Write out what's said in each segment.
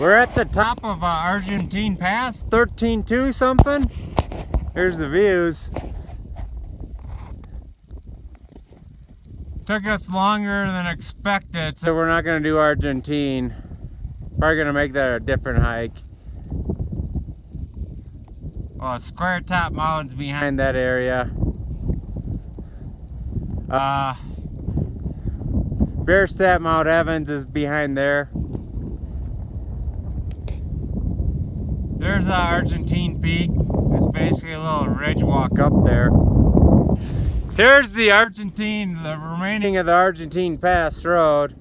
We're at the top of uh, Argentine Pass, 13.2 something. Here's the views. Took us longer than expected, so we're not gonna do Argentine. Probably gonna make that a different hike. Well, Square Top Mountains behind that area. Uh, Bierstadt Mount Evans is behind there. There's the Argentine Peak. It's basically a little ridge walk up there. Here's the Argentine, the remaining of the Argentine Pass Road,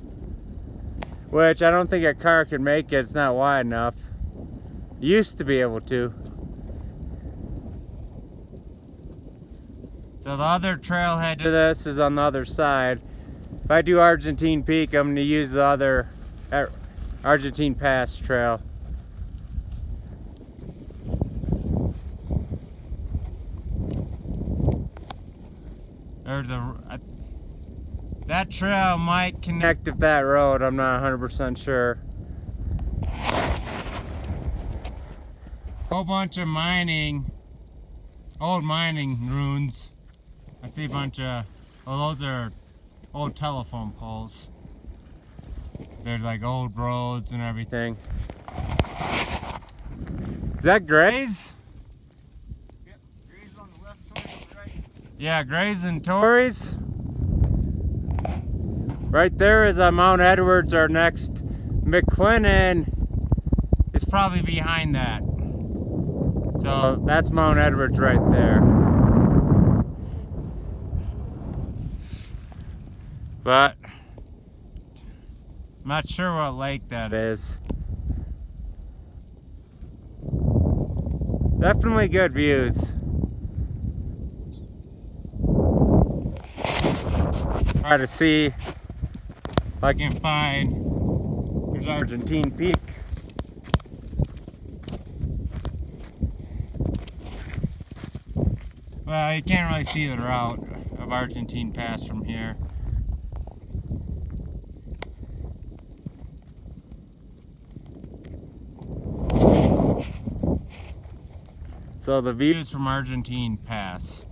which I don't think a car can make it. It's not wide enough. Used to be able to. So the other trailhead to this is on the other side. If I do Argentine Peak, I'm going to use the other uh, Argentine Pass trail. There's a, a that trail might connect to that road. I'm not 100% sure. Whole bunch of mining, old mining ruins. I see a bunch of, oh those are old telephone poles. There's like old roads and everything. Is that Grays? Yep, Grays on the left, Torrey's on the right. Yeah, Grays and Torreys. Right there is uh, Mount Edwards, our next. McClellan is probably behind that. So that's Mount Edwards right there. But I'm not sure what lake that is. Definitely good views. Try to see if I can find there's Argentine Peak. Well, you can't really see the route of Argentine Pass from here. So the views from Argentine Pass.